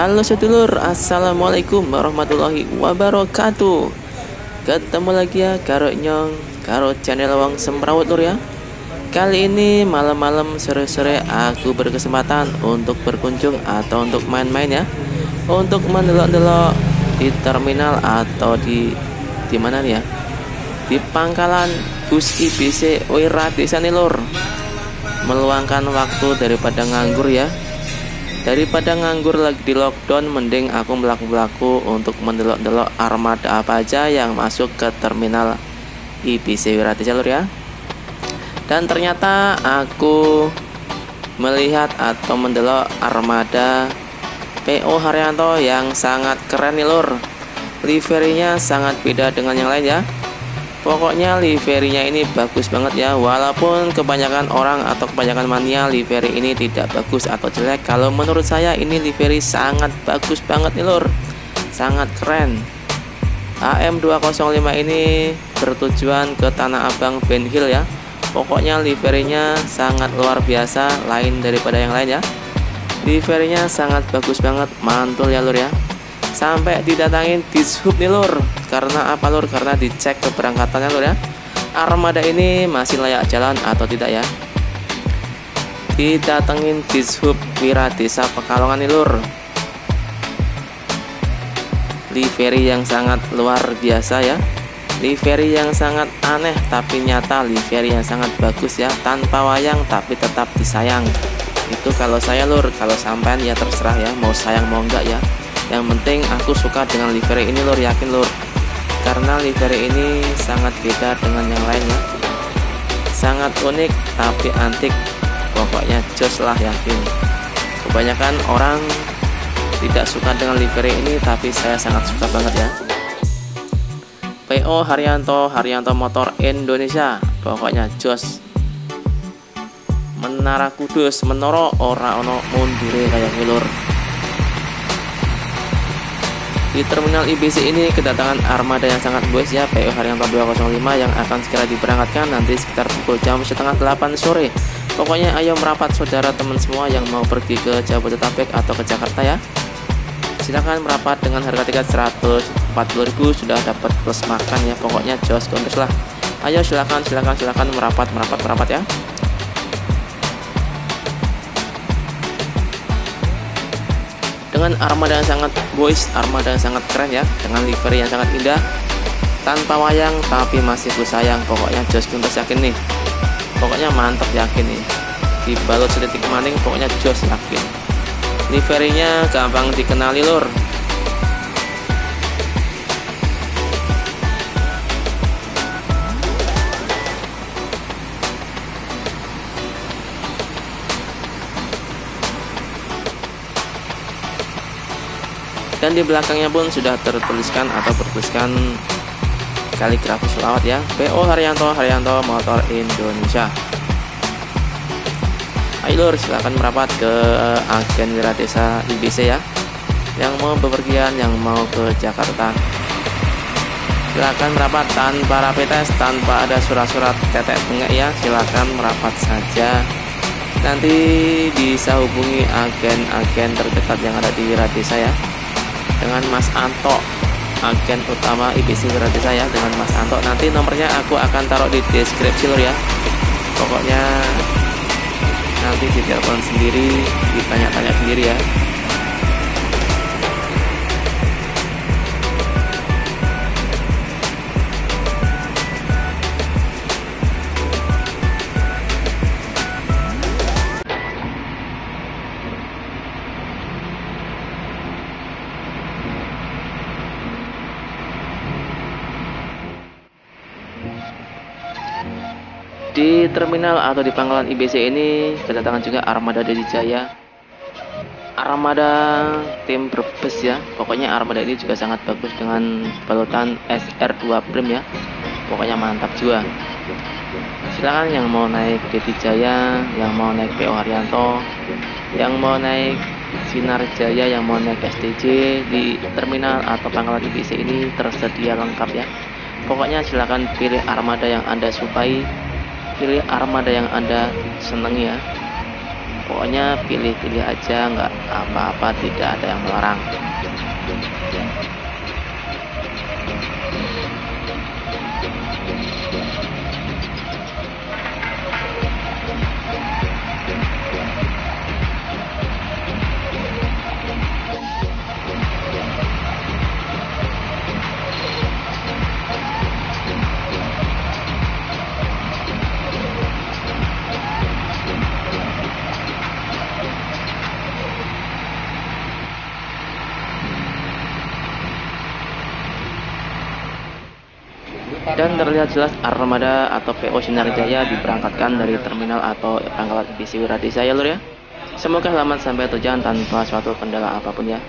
Halo sedulur, Assalamualaikum warahmatullahi wabarakatuh. Ketemu lagi ya karo nyong Karo channel Wong Semrawut lur ya. Kali ini malam-malam sore-sore aku berkesempatan untuk berkunjung atau untuk main-main ya. Untuk mendelok-delok di terminal atau di di mana nih ya? Di pangkalan bus IBC Wiratisa nih lur. Meluangkan waktu daripada nganggur ya Daripada nganggur lagi di lockdown, mending aku melaku-melaku untuk mendelok-delok armada apa aja yang masuk ke terminal IBC Wirati Jalur ya. Dan ternyata aku melihat atau mendelok armada PO Haryanto yang sangat keren nih lur. Liverinya sangat beda dengan yang lain ya. Pokoknya liverinya ini bagus banget ya Walaupun kebanyakan orang atau kebanyakan mania livery ini tidak bagus atau jelek. Kalau menurut saya ini livery sangat bagus banget nih lor Sangat keren. AM205 ini bertujuan ke Tanah Abang Ben Hill ya. Pokoknya liverinya sangat luar biasa Lain daripada yang lain ya. Liverinya sangat bagus banget Mantul ya lur ya. Sampai didatangin dishub nih lur karena apa lur? Karena dicek keberangkatannya lur ya. Armada ini masih layak jalan atau tidak ya? Didatengin Dishub Wiradesa Pekalongan nih lur. Livery yang sangat luar biasa ya. Livery yang sangat aneh tapi nyata, livery yang sangat bagus ya, tanpa wayang tapi tetap disayang. Itu kalau saya lur, kalau sampean ya terserah ya, mau sayang mau enggak ya. Yang penting aku suka dengan livery ini lur, yakin lur karena livery ini sangat beda dengan yang lainnya. Sangat unik tapi antik. Pokoknya jos lah yakin. Kebanyakan orang tidak suka dengan livery ini tapi saya sangat suka banget ya. PO Haryanto Haryanto Motor Indonesia. Pokoknya jos. Menara Kudus menoro ora ono mundure kayak ngulur di terminal IBC ini kedatangan armada yang sangat boys ya PO Haryanto 205 yang akan segera diberangkatkan nanti sekitar pukul jam setengah 8 sore. Pokoknya ayo merapat saudara teman semua yang mau pergi ke Jabodetabek atau ke Jakarta ya. Silahkan merapat dengan harga tiket 140.000 sudah dapat plus makan ya. Pokoknya jos gondes lah. Ayo silakan silakan silakan merapat merapat merapat ya. Dengan armada yang sangat boys, armada yang sangat keren ya, dengan livery yang sangat indah, tanpa wayang tapi masih ku sayang. Pokoknya jos tuntas yakin nih, pokoknya mantap yakin nih. Dibalut sedetik maning, pokoknya jos yakin. Liverynya gampang dikenali lur, dan di belakangnya pun sudah tertuliskan atau bertuliskan kaligrafi selawat ya. PO Haryanto Haryanto Motor Indonesia. Ayo lur silahkan merapat ke agen Wiradesa IBC ya. Yang mau bepergian yang mau ke Jakarta. Silahkan merapat tanpa rapid test tanpa ada surat-surat tetek bengek ya. Silahkan merapat saja. Nanti bisa hubungi agen-agen terdekat yang ada di Wiradesa ya dengan Mas Anto agen utama IBC berarti saya dengan Mas Anto. Nanti nomornya aku akan taruh di deskripsi lor ya. Pokoknya nanti ditelepon sendiri ditanya-tanya sendiri ya Di terminal atau di pangkalan IBC ini kedatangan juga armada dari Jaya. Armada tim Brebes ya. Pokoknya armada ini juga sangat bagus dengan balutan SR2 Prim ya. Pokoknya mantap juga. Silakan yang mau naik Dedi Jaya, yang mau naik PO Haryanto, yang mau naik Sinar Jaya, yang mau naik STJ di terminal atau pangkalan IBC ini tersedia lengkap ya. Pokoknya silakan pilih armada yang Anda sukai pilih armada yang Anda senangi ya. pokoknya pilih-pilih aja nggak apa-apa tidak ada yang melarang dan terlihat jelas armada atau PO Sinar Jaya diberangkatkan dari terminal atau pangkalan PC Wiradisa ya lur ya. Semoga selamat sampai tujuan tanpa suatu kendala apa pun ya.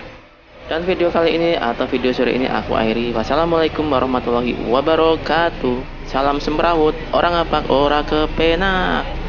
Dan video kali ini atau video sore ini aku akhiri. Wassalamualaikum warahmatullahi wabarakatuh. Salam semrawut orang apa orang kepenak